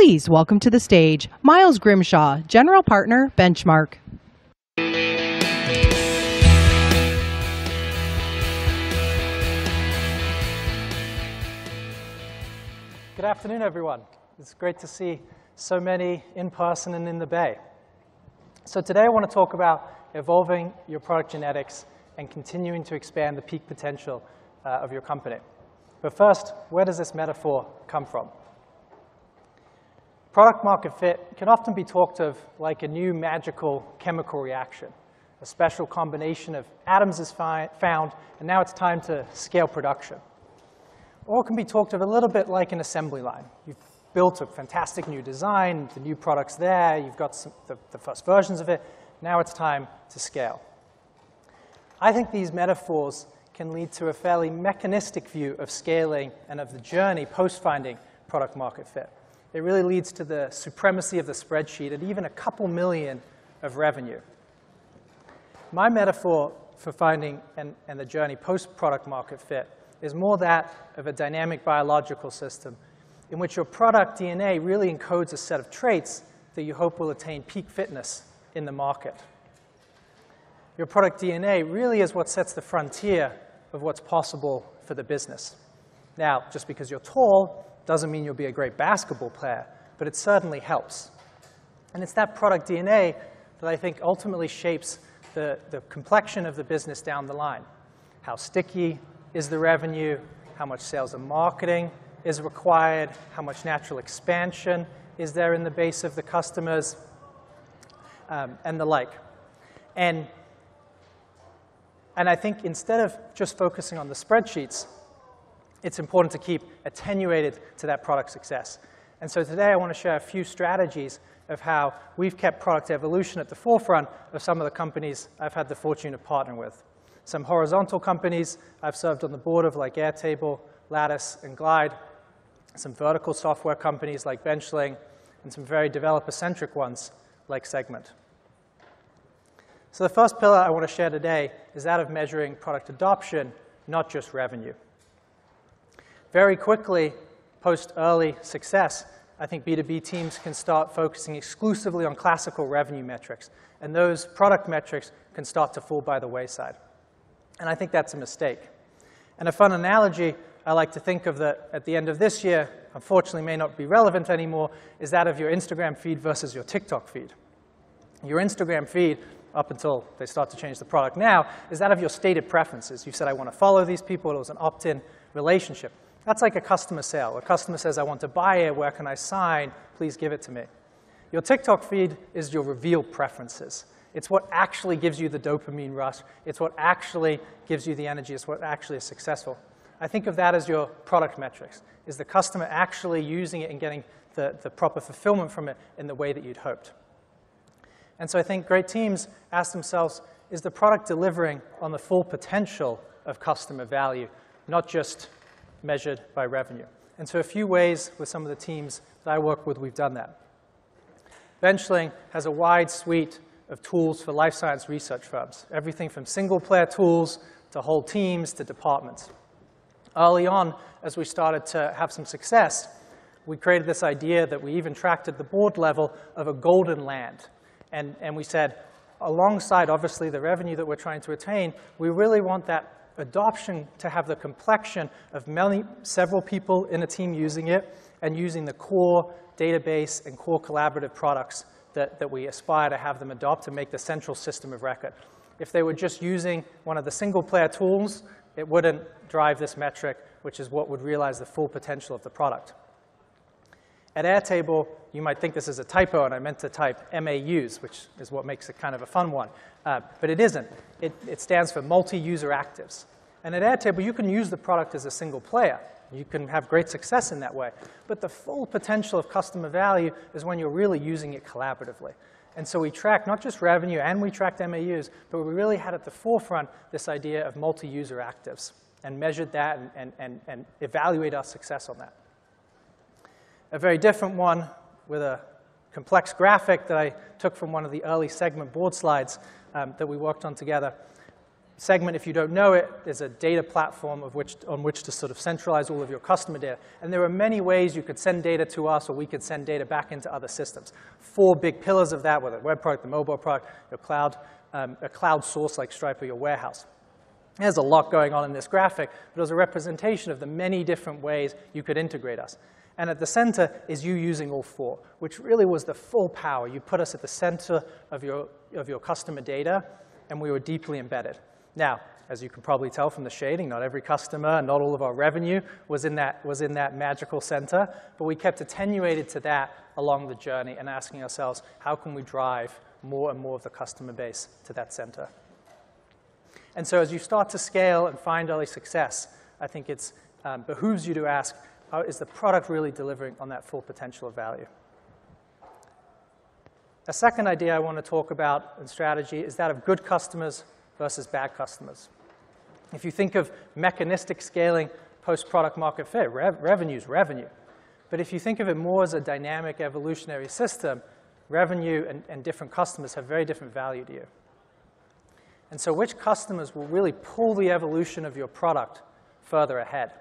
Please welcome to the stage Miles Grimshaw, General Partner, Benchmark. Good afternoon, everyone. It's great to see so many in person and in the Bay. So today I want to talk about evolving your product genetics and continuing to expand the peak potential uh, of your company. But first, where does this metaphor come from? Product market fit can often be talked of like a new magical chemical reaction. A special combination of atoms is found, and now it's time to scale production. Or it can be talked of a little bit like an assembly line. You've built a fantastic new design, the new product's there, you've got some, the, the first versions of it, now it's time to scale. I think these metaphors can lead to a fairly mechanistic view of scaling and of the journey post-finding product market fit. It really leads to the supremacy of the spreadsheet at even a couple million of revenue. My metaphor for finding and, and the journey post-product market fit is more that of a dynamic biological system in which your product DNA really encodes a set of traits that you hope will attain peak fitness in the market. Your product DNA really is what sets the frontier of what's possible for the business. Now, just because you're tall doesn't mean you'll be a great basketball player, but it certainly helps. And it's that product DNA that I think ultimately shapes the, the complexion of the business down the line. How sticky is the revenue? How much sales and marketing is required? How much natural expansion is there in the base of the customers? Um, and the like. And, and I think instead of just focusing on the spreadsheets, it's important to keep attenuated to that product success. And so today I want to share a few strategies of how we've kept product evolution at the forefront of some of the companies I've had the fortune of partnering with. Some horizontal companies I've served on the board of like Airtable, Lattice, and Glide. Some vertical software companies like Benchling, and some very developer-centric ones like Segment. So the first pillar I want to share today is that of measuring product adoption, not just revenue. Very quickly, post early success, I think B2B teams can start focusing exclusively on classical revenue metrics, and those product metrics can start to fall by the wayside. And I think that's a mistake. And a fun analogy I like to think of that at the end of this year, unfortunately may not be relevant anymore, is that of your Instagram feed versus your TikTok feed. Your Instagram feed, up until they start to change the product now, is that of your stated preferences. You've said, I want to follow these people. It was an opt-in relationship. That's like a customer sale. A customer says, I want to buy it. Where can I sign? Please give it to me. Your TikTok feed is your reveal preferences. It's what actually gives you the dopamine rush. It's what actually gives you the energy. It's what actually is successful. I think of that as your product metrics. Is the customer actually using it and getting the, the proper fulfillment from it in the way that you'd hoped? And so I think great teams ask themselves, is the product delivering on the full potential of customer value, not just measured by revenue. And so a few ways with some of the teams that I work with, we've done that. Benchling has a wide suite of tools for life science research firms, everything from single-player tools to whole teams to departments. Early on, as we started to have some success, we created this idea that we even tracked at the board level of a golden land. And, and we said, alongside, obviously, the revenue that we're trying to attain, we really want that adoption to have the complexion of many, several people in a team using it and using the core database and core collaborative products that, that we aspire to have them adopt to make the central system of record. If they were just using one of the single player tools, it wouldn't drive this metric, which is what would realize the full potential of the product. At Airtable, you might think this is a typo, and I meant to type MAUs, which is what makes it kind of a fun one. Uh, but it isn't. It, it stands for multi-user actives. And at Airtable, you can use the product as a single player. You can have great success in that way. But the full potential of customer value is when you're really using it collaboratively. And so we track not just revenue and we tracked MAUs, but we really had at the forefront this idea of multi-user actives and measured that and, and, and, and evaluate our success on that a very different one with a complex graphic that I took from one of the early segment board slides um, that we worked on together. Segment, if you don't know it, is a data platform of which, on which to sort of centralize all of your customer data. And there are many ways you could send data to us or we could send data back into other systems. Four big pillars of that, whether the web product, the mobile product, your cloud, um, a cloud source like Stripe or your warehouse. There's a lot going on in this graphic, but it was a representation of the many different ways you could integrate us. And at the center is you using all four, which really was the full power. You put us at the center of your, of your customer data, and we were deeply embedded. Now, as you can probably tell from the shading, not every customer, not all of our revenue was in that, was in that magical center, but we kept attenuated to that along the journey and asking ourselves, how can we drive more and more of the customer base to that center? And so as you start to scale and find early success, I think it um, behooves you to ask, is the product really delivering on that full potential of value? A second idea I want to talk about in strategy is that of good customers versus bad customers. If you think of mechanistic scaling post-product market fit, rev revenue is revenue. But if you think of it more as a dynamic evolutionary system, revenue and, and different customers have very different value to you. And so which customers will really pull the evolution of your product further ahead?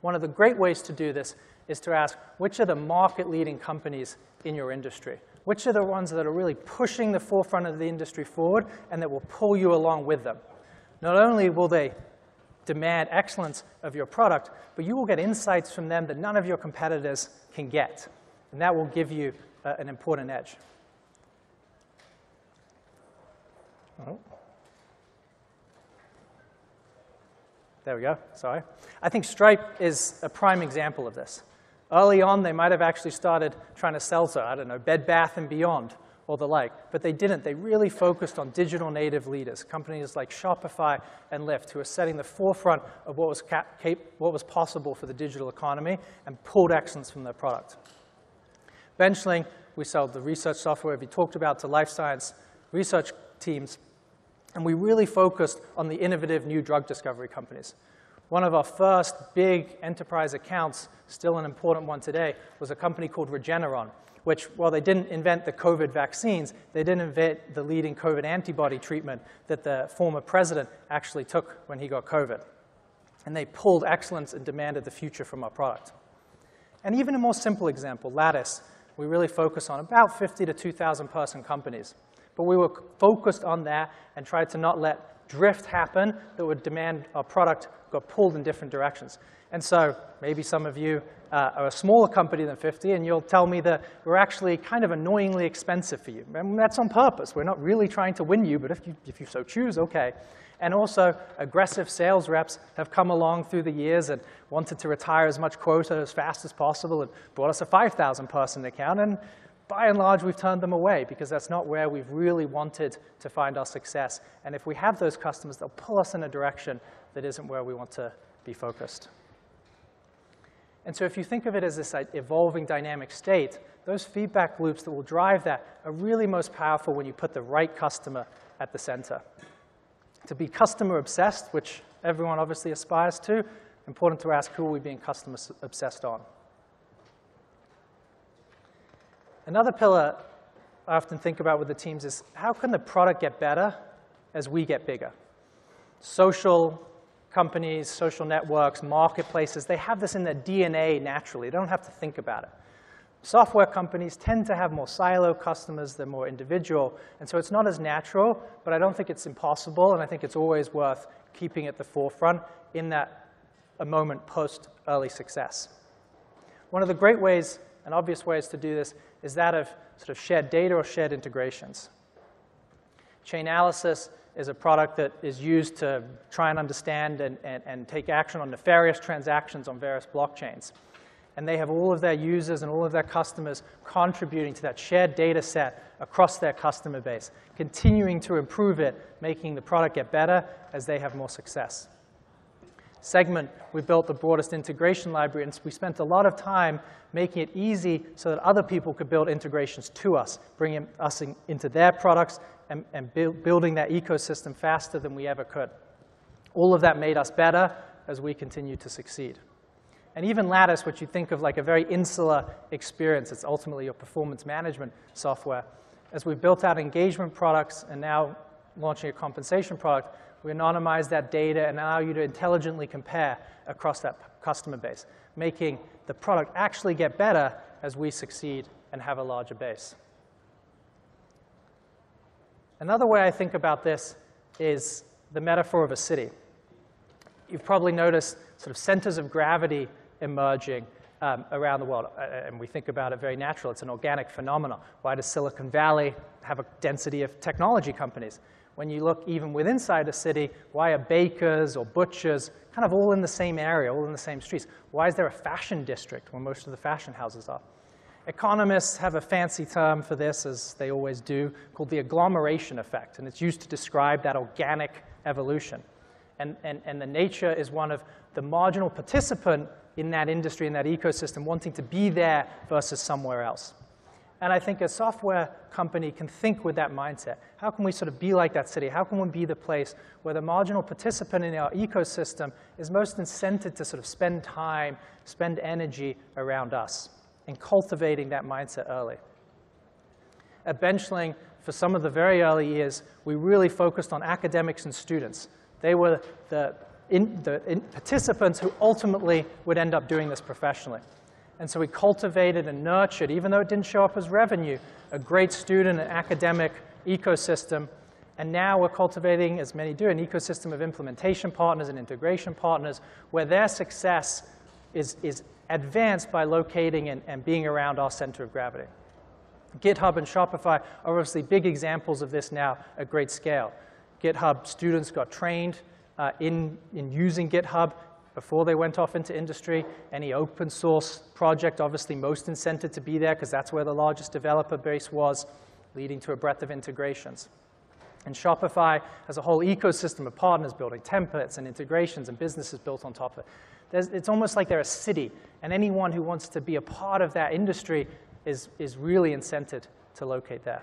One of the great ways to do this is to ask, which are the market-leading companies in your industry? Which are the ones that are really pushing the forefront of the industry forward and that will pull you along with them? Not only will they demand excellence of your product, but you will get insights from them that none of your competitors can get. And that will give you uh, an important edge. There we go, sorry. I think Stripe is a prime example of this. Early on, they might have actually started trying to sell to, I don't know, Bed Bath & Beyond or the like, but they didn't. They really focused on digital native leaders, companies like Shopify and Lyft, who are setting the forefront of what was, what was possible for the digital economy and pulled excellence from their product. Benchling, we sell the research software we talked about to life science research teams, and we really focused on the innovative new drug discovery companies. One of our first big enterprise accounts, still an important one today, was a company called Regeneron, which, while they didn't invent the COVID vaccines, they didn't invent the leading COVID antibody treatment that the former president actually took when he got COVID. And they pulled excellence and demanded the future from our product. And even a more simple example, Lattice, we really focus on about 50 to 2,000 person companies. But we were focused on that and tried to not let drift happen that would demand our product got pulled in different directions. And so maybe some of you uh, are a smaller company than 50, and you'll tell me that we're actually kind of annoyingly expensive for you. And that's on purpose. We're not really trying to win you, but if you, if you so choose, okay. And also, aggressive sales reps have come along through the years and wanted to retire as much quota as fast as possible and bought us a 5,000 person account. And by and large, we've turned them away because that's not where we've really wanted to find our success. And if we have those customers, they'll pull us in a direction that isn't where we want to be focused. And so if you think of it as this evolving dynamic state, those feedback loops that will drive that are really most powerful when you put the right customer at the center. To be customer obsessed, which everyone obviously aspires to, important to ask who are we being customer obsessed on. Another pillar I often think about with the teams is how can the product get better as we get bigger? Social companies, social networks, marketplaces, they have this in their DNA naturally. They don't have to think about it. Software companies tend to have more silo customers, they're more individual, and so it's not as natural, but I don't think it's impossible, and I think it's always worth keeping at the forefront in that a moment post early success. One of the great ways and obvious ways to do this is that of sort of shared data or shared integrations. Chainalysis is a product that is used to try and understand and, and, and take action on nefarious transactions on various blockchains. And they have all of their users and all of their customers contributing to that shared data set across their customer base, continuing to improve it, making the product get better as they have more success. Segment, we built the broadest integration library, and we spent a lot of time making it easy so that other people could build integrations to us, bringing us in, into their products and, and build, building that ecosystem faster than we ever could. All of that made us better as we continue to succeed. And even Lattice, which you think of like a very insular experience, it's ultimately your performance management software. As we've built out engagement products and now launching a compensation product, We anonymize that data and allow you to intelligently compare across that customer base, making the product actually get better as we succeed and have a larger base. Another way I think about this is the metaphor of a city. You've probably noticed sort of centers of gravity emerging um, around the world, and we think about it very natural. It's an organic phenomenon. Why does Silicon Valley have a density of technology companies? When you look even within inside a city, why are bakers or butchers kind of all in the same area, all in the same streets? Why is there a fashion district where most of the fashion houses are? Economists have a fancy term for this, as they always do, called the agglomeration effect, and it's used to describe that organic evolution. And, and, and the nature is one of the marginal participant in that industry, in that ecosystem, wanting to be there versus somewhere else. And I think a software company can think with that mindset. How can we sort of be like that city? How can we be the place where the marginal participant in our ecosystem is most incented to sort of spend time, spend energy around us? and cultivating that mindset early. At Benchling, for some of the very early years, we really focused on academics and students. They were the, in, the in participants who ultimately would end up doing this professionally. And so we cultivated and nurtured, even though it didn't show up as revenue, a great student and academic ecosystem. And now we're cultivating, as many do, an ecosystem of implementation partners and integration partners where their success is, is advanced by locating and, and being around our center of gravity. GitHub and Shopify are obviously big examples of this now at great scale. GitHub students got trained uh, in, in using GitHub before they went off into industry. Any open source project, obviously most incented to be there because that's where the largest developer base was, leading to a breadth of integrations. And Shopify has a whole ecosystem of partners building templates and integrations and businesses built on top of it. There's, it's almost like they're a city, and anyone who wants to be a part of that industry is, is really incented to locate there.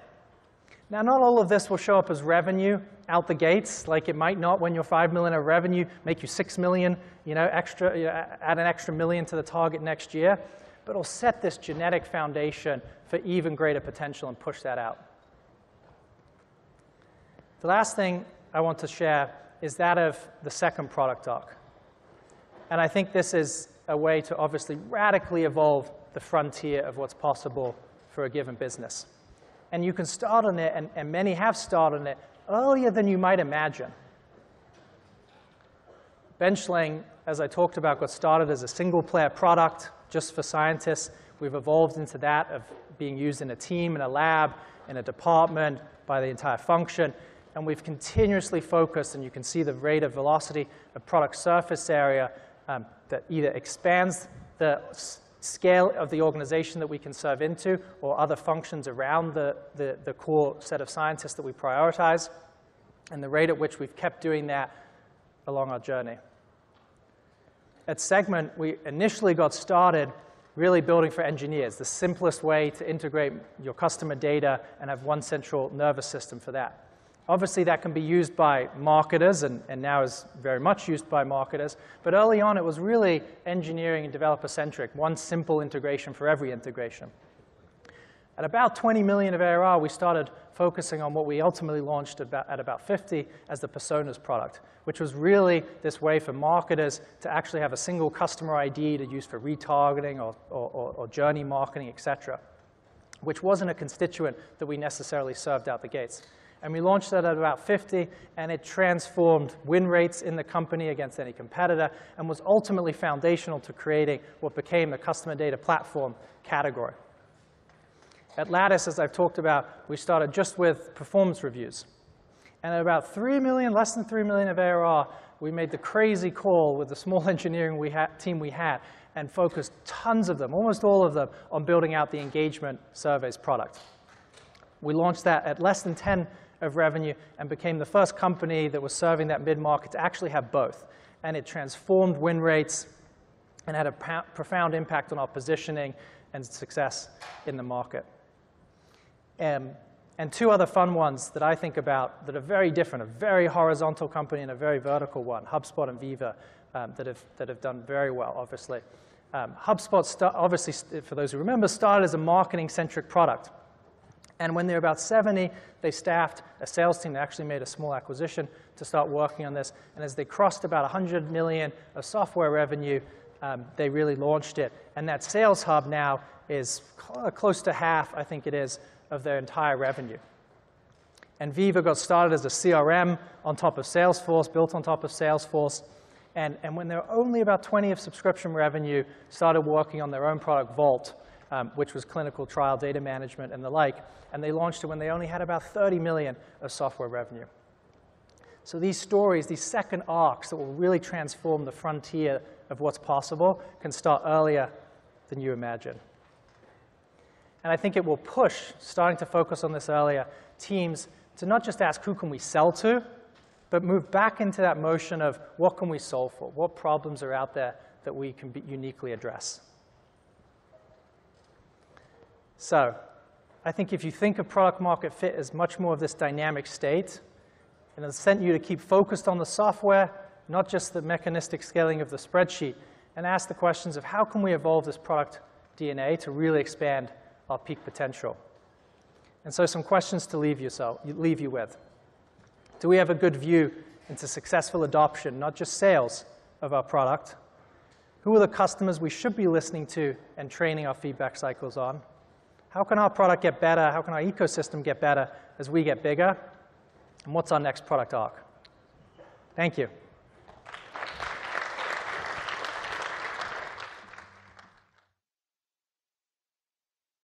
Now, not all of this will show up as revenue out the gates, like it might not when you're 5 million of revenue, make you 6 million, you know, extra, you know, add an extra million to the target next year, but it'll set this genetic foundation for even greater potential and push that out. The last thing I want to share is that of the second product arc. And I think this is a way to obviously radically evolve the frontier of what's possible for a given business. And you can start on it, and, and many have started on it earlier than you might imagine. Benchling, as I talked about, got started as a single player product just for scientists. We've evolved into that of being used in a team, in a lab, in a department, by the entire function. And we've continuously focused, and you can see the rate of velocity of product surface area um, that either expands the scale of the organization that we can serve into or other functions around the, the, the core set of scientists that we prioritize, and the rate at which we've kept doing that along our journey. At Segment, we initially got started really building for engineers, the simplest way to integrate your customer data and have one central nervous system for that. Obviously, that can be used by marketers and, and now is very much used by marketers. But early on, it was really engineering and developer centric, one simple integration for every integration. At about 20 million of ARR, we started focusing on what we ultimately launched at about, at about 50 as the Personas product, which was really this way for marketers to actually have a single customer ID to use for retargeting or, or, or journey marketing, et cetera, which wasn't a constituent that we necessarily served out the gates. And we launched that at about 50, and it transformed win rates in the company against any competitor and was ultimately foundational to creating what became the customer data platform category. At Lattice, as I've talked about, we started just with performance reviews. And at about 3 million, less than 3 million of ARR, we made the crazy call with the small engineering we team we had and focused tons of them, almost all of them, on building out the engagement surveys product. We launched that at less than 10 of revenue and became the first company that was serving that mid-market to actually have both. And it transformed win rates and had a profound impact on our positioning and success in the market. Um, and two other fun ones that I think about that are very different, a very horizontal company and a very vertical one, HubSpot and Veeva, um, that, have, that have done very well, obviously. Um, HubSpot, obviously, for those who remember, started as a marketing-centric product. And when they were about 70, they staffed a sales team that actually made a small acquisition to start working on this. And as they crossed about 100 million of software revenue, um, they really launched it. And that sales hub now is cl- close to half, I think it is, of their entire revenue. And Veeva got started as a CRM on top of Salesforce, built on top of Salesforce. And, and when they were only about 20 of subscription revenue, started working on their own product, Vault, um, which was clinical trial data management and the like. And they launched it when they only had about 30 million of software revenue. So these stories, these second arcs that will really transform the frontier of what's possible, can start earlier than you imagine. And I think it will push, starting to focus on this earlier, teams to not just ask who can we sell to, but move back into that motion of what can we solve for? What problems are out there that we can uniquely address? So, I think if you think of product market fit as much more of this dynamic state, and it's sent you to keep focused on the software, not just the mechanistic scaling of the spreadsheet, and ask the questions of how can we evolve this product DNA to really expand our peak potential. And so some questions to leave, yourself, leave you with. Do we have a good view into successful adoption, not just sales of our product? Who are the customers we should be listening to and training our feedback cycles on? How can our product get better? How can our ecosystem get better as we get bigger? And what's our next product arc? Thank you.